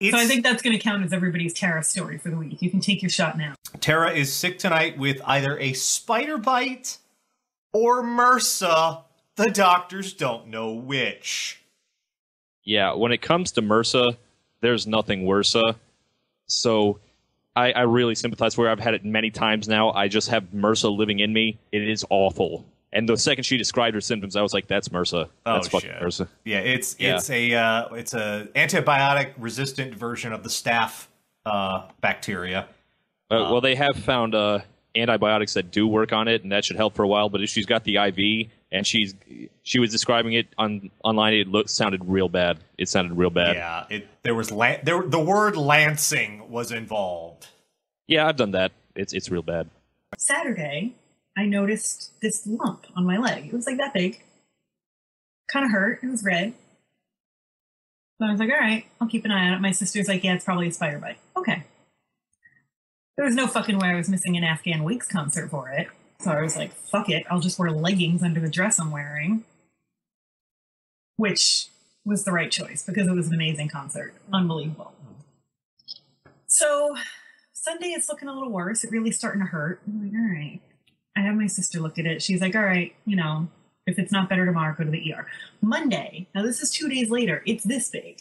It's, so I think that's going to count as everybody's Tara story for the week. You can take your shot now. Tara is sick tonight with either a spider bite or MRSA. The doctors don't know which. Yeah, when it comes to MRSA, there's nothing worse. Uh. So I, I really sympathize for her. I've had it many times now. I just have MRSA living in me. It is awful. And the second she described her symptoms, I was like, "That's MRSA. That's oh, fucking shit. MRSA." Yeah, it's Yeah. it's a uh, it's a antibiotic resistant version of the staph uh, bacteria. Uh, well, they have found uh, antibiotics that do work on it, and that should help for a while. But if she's got the IV and she's she was describing it on online, it looked sounded real bad. It sounded real bad. Yeah, it there was lan- there the word lancing was involved. Yeah, I've done that. It's it's real bad. Saturday, I noticed this lump on my leg. It was like that big. Kind of hurt. It was red. So I was like, all right, I'll keep an eye on it. My sister's like, yeah, it's probably a spider bite. Okay. There was no fucking way I was missing an Afghan Whigs concert for it. So I was like, fuck it. I'll just wear leggings under the dress I'm wearing. Which was the right choice because it was an amazing concert. Unbelievable. So Sunday it's looking a little worse. It really starting to hurt. I'm like, all right. I have my sister look at it. She's like, all right, you know, if it's not better tomorrow, go to the ER. Monday, now this is two days later, it's this big.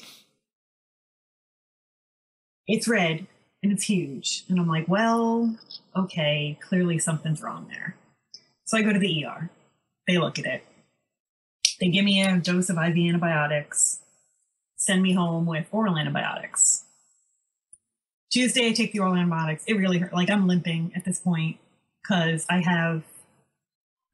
It's red and it's huge. And I'm like, well, okay, clearly something's wrong there. So I go to the ER. They look at it. They give me a dose of IV antibiotics, send me home with oral antibiotics. Tuesday, I take the oral antibiotics. It really hurt. Like I'm limping at this point because I have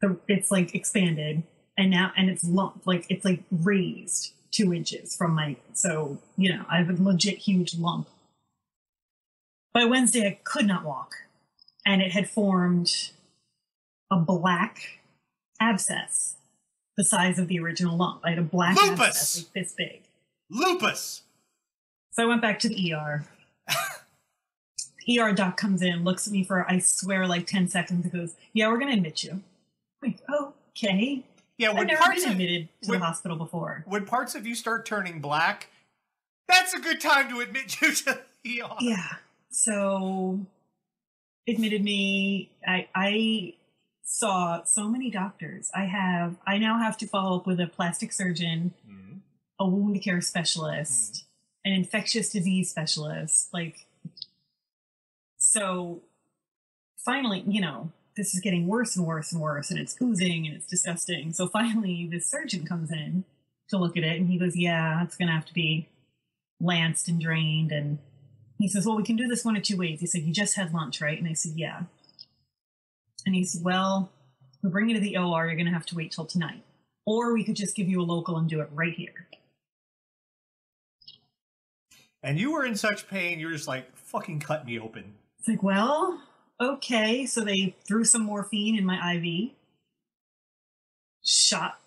the it's like expanded and now and it's lumped like it's like raised two inches from my so you know I have a legit huge lump. By Wednesday, I could not walk, and it had formed a black abscess the size of the original lump. I had a black Lupus! abscess like this big. Lupus. So I went back to the ER. ER doc comes in, looks at me for I swear like ten seconds, and goes, "Yeah, we're gonna admit you." I'm like, okay. Yeah, I've never parts been of admitted to when- the hospital before. when parts of you start turning black, that's a good time to admit you to the ER. Yeah. So admitted me. I I saw so many doctors. I have I now have to follow up with a plastic surgeon, Mhm. a wound care specialist, an infectious disease specialist. Like so finally, you know, this is getting worse and worse and worse and it's oozing and it's disgusting. So finally this surgeon comes in to look at it and he goes, Yeah, it's gonna have to be lanced and drained and he says, Well, we can do this one of two ways. He said, You just had lunch, right? And I said, Yeah. And he said, Well, we'll bring you to the OR, you're gonna have to wait till tonight. Or we could just give you a local and do it right here. And you were in such pain, you were just like, fucking cut me open. It's like, well, okay. So they threw some morphine in my IV, shot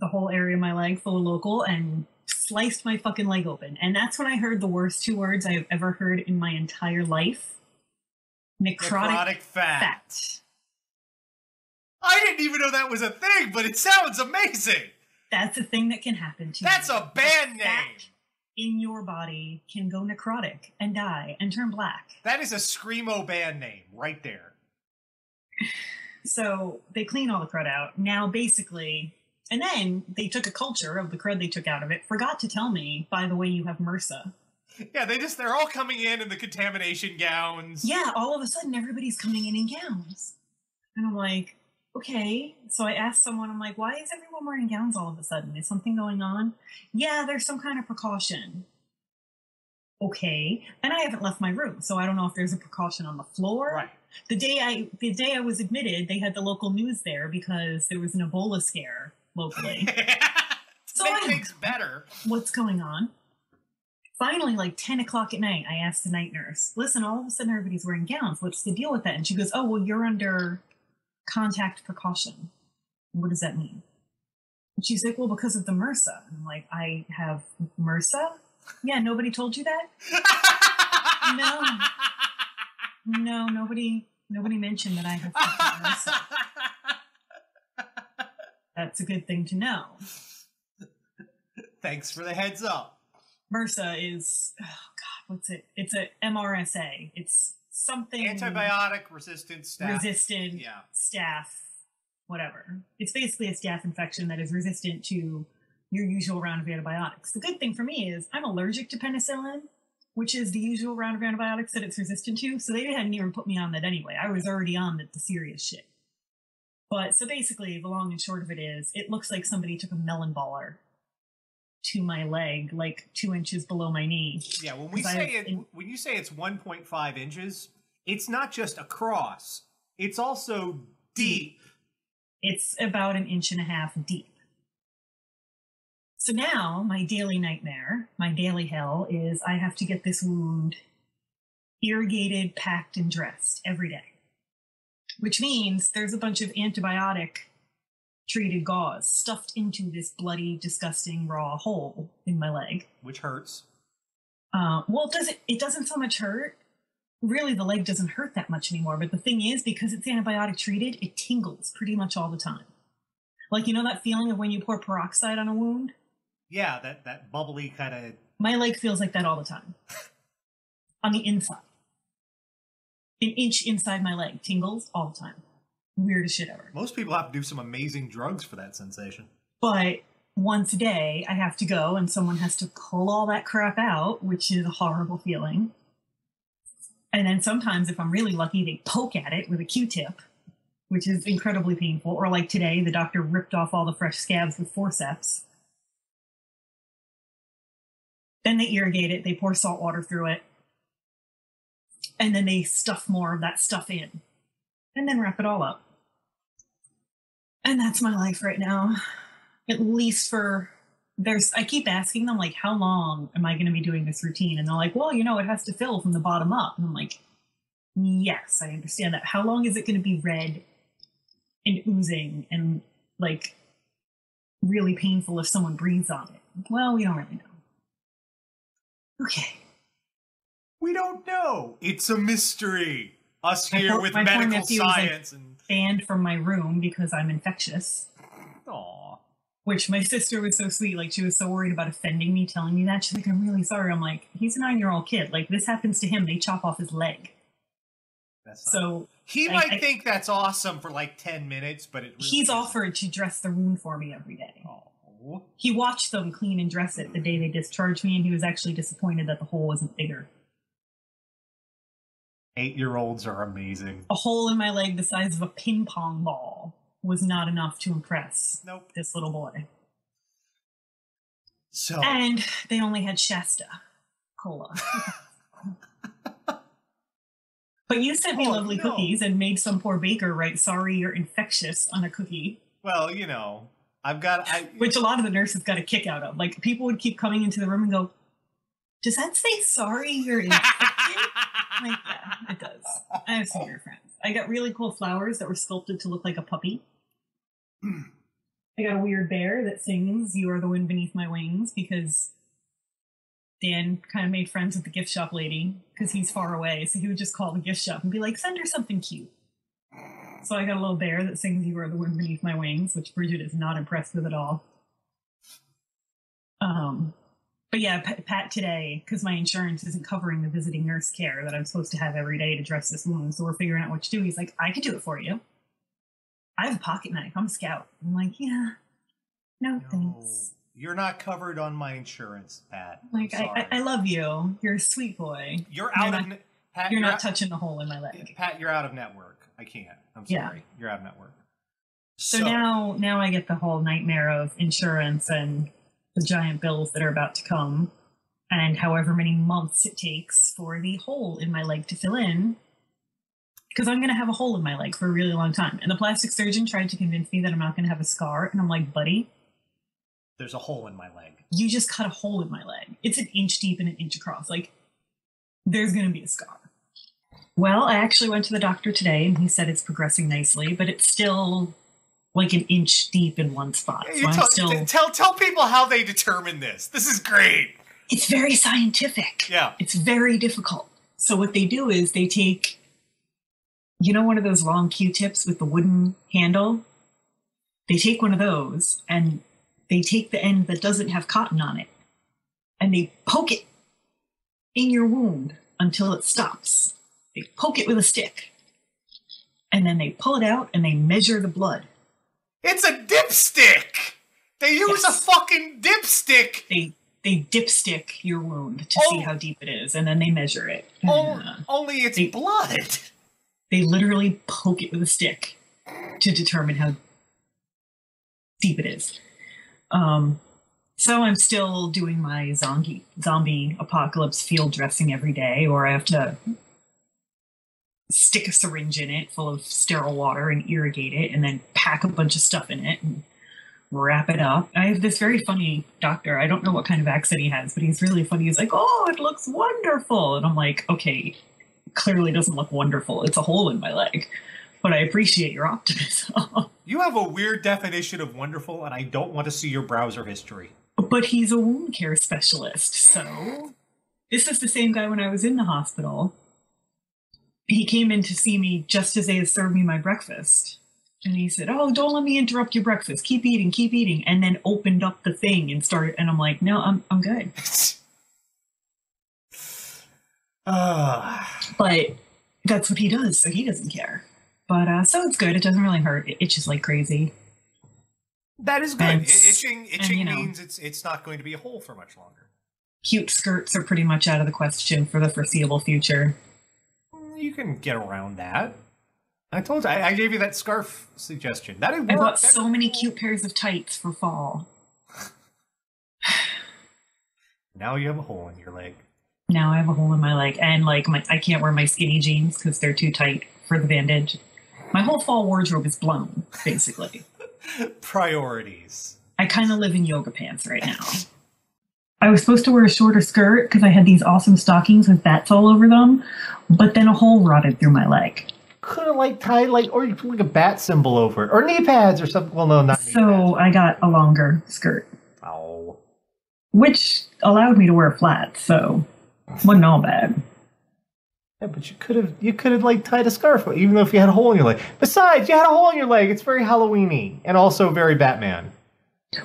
the whole area of my leg full of local, and sliced my fucking leg open. And that's when I heard the worst two words I have ever heard in my entire life necrotic, Necrotic fat. fat. I didn't even know that was a thing, but it sounds amazing. That's a thing that can happen to you. That's you. a band Fat name. In your body can go necrotic and die and turn black. That is a screamo band name right there. So they clean all the crud out. Now, basically, and then they took a culture of the crud they took out of it, forgot to tell me, by the way, you have MRSA. Yeah, they just they're all coming in in the contamination gowns. Yeah, all of a sudden everybody's coming in in gowns. And I'm like, okay. So I asked someone, I'm like, why is everyone wearing gowns all of a sudden? Is something going on? Yeah, there's some kind of precaution. Okay. And I haven't left my room, so I don't know if there's a precaution on the floor. Right. The day I the day I was admitted, they had the local news there because there was an Ebola scare locally. So it things better. What's going on? Finally, like 10 o'clock at night, I asked the night nurse, listen, all of a sudden everybody's wearing gowns. What's the deal with that? And she goes, oh, well, you're under contact precaution. What does that mean? And she's like, well, because of the MRSA. And I'm like, I have MRSA? Yeah, nobody told you that? No. No, nobody nobody mentioned that I have MRSA. That's a good thing to know. Thanks for the heads up. MRSA is, oh what's it? It's a MRSA. It's something Antibiotic resistant staph. resistant Yeah. staph, whatever. It's basically a staph infection that is resistant to your usual round of antibiotics. The good thing for me is I'm allergic to penicillin, which is the usual round of antibiotics that it's resistant to. So they hadn't even put me on that anyway. I was already on the, the serious shit. But so basically, the long and short of it is, it looks like somebody took a melon baller to my leg, like two inches below my knee. Yeah, when we say it, when you say it's 1.5 inches, it's not just across; it's also deep. It's about an inch and a half deep. So now my daily nightmare, my daily hell is I have to get this wound irrigated, packed, and dressed every day. Which means there's a bunch of antibiotic treated gauze stuffed into this bloody, disgusting raw hole in my leg. which hurts. Uh, well, it doesn't it doesn't so much hurt. Really, the leg doesn't hurt that much anymore. But the thing is, because it's antibiotic treated, it tingles pretty much all the time. Like you know that feeling of when you pour peroxide on a wound. Yeah, that that bubbly kind of. My leg feels like that all the time. on the inside, an inch inside my leg tingles all the time. Weirdest shit ever. Most people have to do some amazing drugs for that sensation. But once a day, I have to go and someone has to pull all that crap out, which is a horrible feeling. And then sometimes, if I'm really lucky, they poke at it with a Q tip, which is incredibly painful. Or like today, the doctor ripped off all the fresh scabs with forceps. Then they irrigate it, they pour salt water through it, and then they stuff more of that stuff in, and then wrap it all up. And that's my life right now. At least for there's I keep asking them like how long am I going to be doing this routine? And they're like well you know it has to fill from the bottom up. And I'm like yes I understand that. How long is it going to be red and oozing and like really painful if someone breathes on it? Well we don't really know. Okay. We don't know. It's a mystery. Us here with my medical nephew was like- science and. banned from my room because I'm infectious Aw. which my sister was so sweet. Like she was so worried about offending me, telling me that. She's like, I'm really sorry. I'm like, he's a nine year old kid. Like this happens to him. They chop off his leg. That's not- So he I- might I- think that's awesome for like 10 minutes, but it really he's isn't. offered to dress the wound for me every day. Aw. He watched them clean and dress it the day they discharged me, and he was actually disappointed that the hole wasn't bigger. Eight year olds are amazing. A hole in my leg the size of a ping pong ball was not enough to impress Nope. this little boy. So, And they only had Shasta cola. but you sent me Oh, lovely no. cookies and made some poor baker write sorry you're infectious on a cookie, well, you know, I've got. I, which a lot of the nurses got a kick out of. Like people would keep coming into the room and go, Does that say sorry you're infected? I'm like, yeah, it does. I have some weird friends. I got really cool flowers that were sculpted to look like a puppy. I got a weird bear that sings "You Are the Wind Beneath My Wings" because Dan kind of made friends with the gift shop lady because he's far away, so he would just call the gift shop and be like, "Send her something cute." So I got a little bear that sings "You Are the Wind Beneath My Wings," which Bridget is not impressed with at all. Um, but yeah, Pat, Pat today because my insurance isn't covering the visiting nurse care that I'm supposed to have every day to dress this wound, so we're figuring out what to do. He's like, "I could do it for you." I have a pocket knife. I'm a scout. I'm like, yeah, no, no, thanks. you're not covered on my insurance, Pat. Like, I. I, I love you. You're a sweet boy. You're you're out not- of. ne- Pat, You're not out- touching the hole in my leg. Pat, you're out of network. I can't. I'm Yeah. sorry. You're out of network. So, now, now I get the whole nightmare of insurance and the giant bills that are about to come, and however many months it takes for the hole in my leg to fill in. Because I'm going to have a hole in my leg for a really long time. And the plastic surgeon tried to convince me that I'm not going to have a scar. And I'm like, buddy, there's a hole in my leg. you just cut a hole in my leg. It's an inch deep and an inch across. Like, there's going to be a scar. Well, I actually went to the doctor today and he said it's progressing nicely, but it's still like an inch deep in one spot. So tell, still, tell tell people how they determine this. This is great. it's very scientific. Yeah. It's very difficult. So what they do is they take, you know, one of those long Q-tips with the wooden handle. They take one of those and they take the end that doesn't have cotton on it, and they poke it in your wound until it stops. They poke it with a stick. And then they pull it out and they measure the blood. It's a dipstick! They use Yes. a fucking dipstick! They they dipstick your wound to see Oh. how deep it is, and then they measure it. O- Uh, only it's They- blood. they literally poke it with a stick to determine how deep it is. Um, so I'm still doing my zombie zombie apocalypse field dressing every day, or I have to stick a syringe in it full of sterile water and irrigate it, and then pack a bunch of stuff in it and wrap it up. I have this very funny doctor. I don't know what kind of accent he has, but he's really funny. He's like, "Oh, it looks wonderful," and I'm like, "Okay, clearly doesn't look wonderful. It's a hole in my leg. But I appreciate your optimism. You have a weird definition of wonderful, and I don't want to see your browser history. but he's a wound care specialist. So this is the same guy when I was in the hospital. He came in to see me just as they had served me my breakfast. And he said, Oh, don't let me interrupt your breakfast. Keep eating, keep eating. And then opened up the thing and started and I'm like, No, I'm I'm good. Ah. But that's what he does, so he doesn't care. But uh so it's good. It doesn't really hurt. It itches like crazy. that is good. And- I- itching itching you know. means it's it's not going to be a hole for much longer. Cute skirts are pretty much out of the question for the foreseeable future. You can get around that. I told you, I, I gave you that scarf suggestion. That I bought so many cute pairs of tights for fall. Now you have a hole in your leg. Now I have a hole in my leg, and like my I can't wear my skinny jeans because they're too tight for the bandage. My whole fall wardrobe is blown, basically. Priorities. I kind of live in yoga pants right now. I was supposed to wear a shorter skirt because I had these awesome stockings with bats all over them, but then a hole rotted through my leg. Could have like tied like or you put like a bat symbol over it or knee pads or something. Well, no, not knee So I got a longer skirt. Oh. which allowed me to wear flats, so wasn't all bad. Yeah, but you could have you could have like tied a scarf, even though if you had a hole in your leg. Besides, you had a hole in your leg. It's very Halloweeny and also very Batman.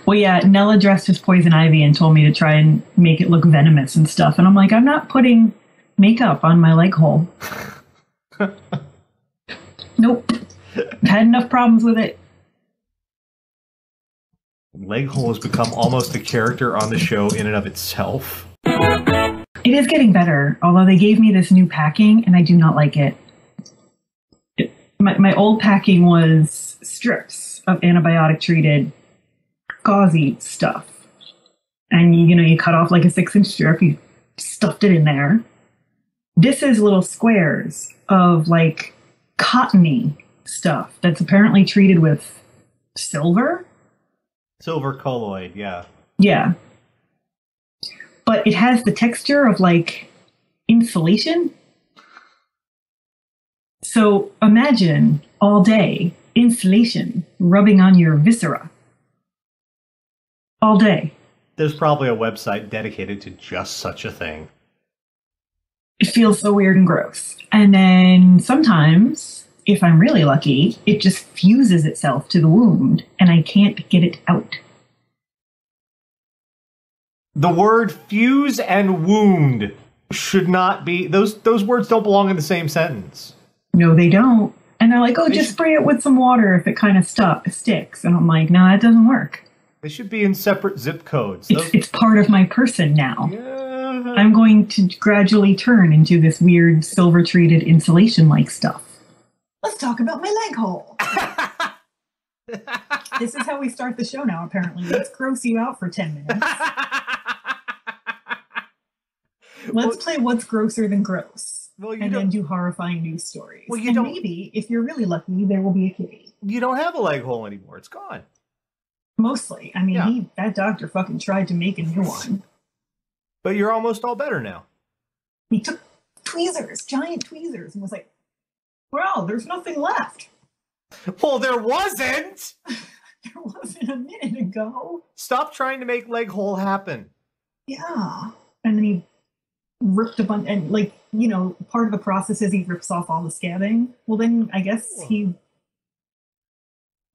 Well, yeah, Nella dressed as Poison Ivy and told me to try and make it look venomous and stuff. And I'm like, I'm not putting makeup on my leg hole. nope. Had enough problems with it. Leg hole has become almost a character on the show in and of itself. It is getting better, although they gave me this new packing and I do not like it. It- my, my old packing was strips of antibiotic treated gauzy stuff. And you, you know, you cut off like a six inch strip, you stuffed it in there. This is little squares of like cottony stuff that's apparently treated with silver. Silver colloid, yeah. Yeah. But it has the texture of like insulation. So imagine all day insulation rubbing on your viscera. All day. There's probably a website dedicated to just such a thing. It feels so weird and gross. And then sometimes, if I'm really lucky, it just fuses itself to the wound and I can't get it out. The word fuse and wound should not be those those words don't belong in the same sentence. No, they don't. And they're like, oh, just spray it with some water if it kind of stuck sticks. And I'm like, no, that doesn't work. They should be in separate zip codes. It's, Those- it's part of my person now. Yeah. I'm going to gradually turn into this weird silver treated insulation like stuff. Let's talk about my leg hole. this is how we start the show now, apparently. Let's gross you out for 10 minutes. Let's play What's Grosser Than Gross. well, you And then don't do horrifying news stories. Well, you and don't- maybe, if you're really lucky, there will be a kitty. you don't have a leg hole anymore. It's gone. Mostly. I mean, Yeah. he, that doctor fucking tried to make a new one. But you're almost all better now. He took tweezers, giant tweezers, and was like, well, there's nothing left. Well, there wasn't. There wasn't a minute ago. Stop trying to make leg hole happen. Yeah. And then he ripped a bunch, and like, you know, part of the process is he rips off all the scabbing. Well, then I guess he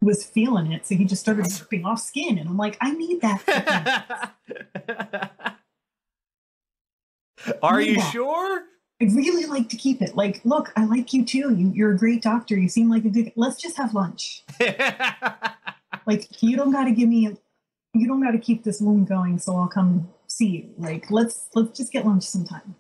was feeling it, so he just started ripping off skin. And I'm like, I need that. Are Need you that. sure? I'd really like to keep it. Like, look, I like you too. You, you're a great doctor. You seem like a good. Let's just have lunch. Like, you don't got to give me. A, you don't got to keep this wound going. So I'll come see you. Like, let's let's just get lunch sometime.